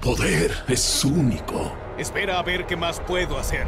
poder es único. Espera a ver qué más puedo hacer.